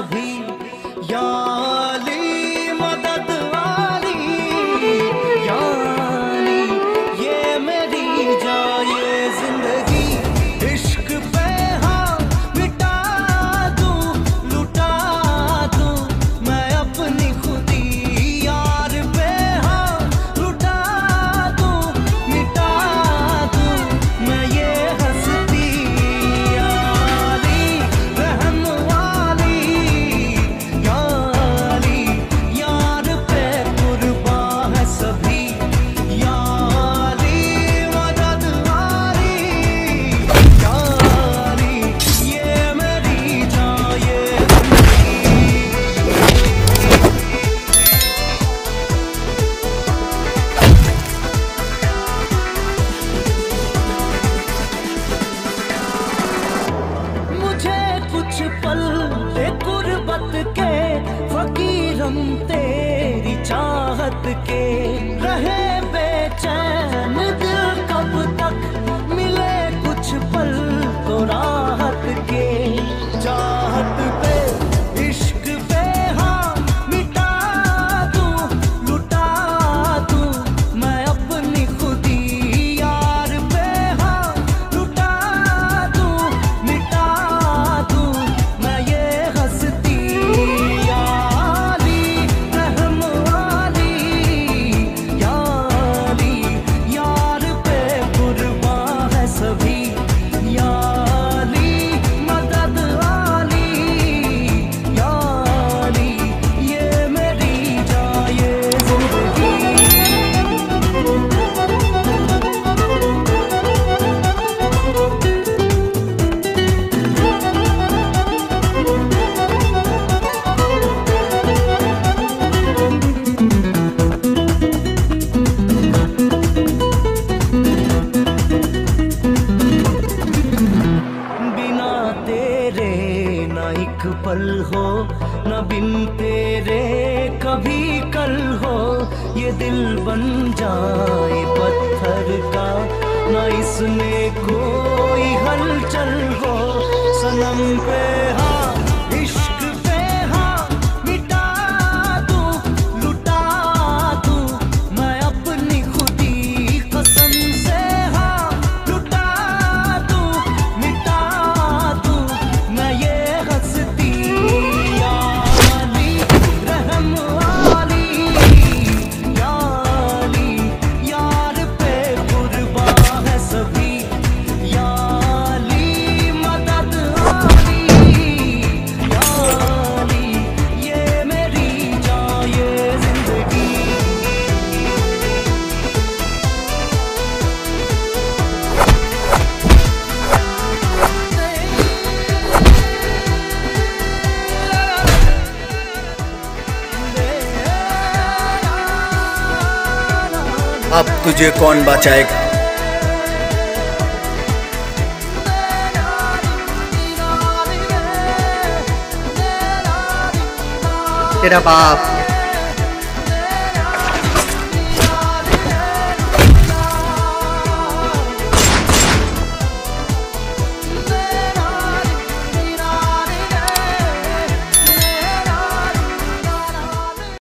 नभी या रात के रहे एक पल हो, न बिन तेरे कभी कल हो। ये दिल बन जाए पत्थर का, न इसमें कोई हलचल हो। सनम पे हाँ अब तुझे कौन बचाएगा? तेरा बाप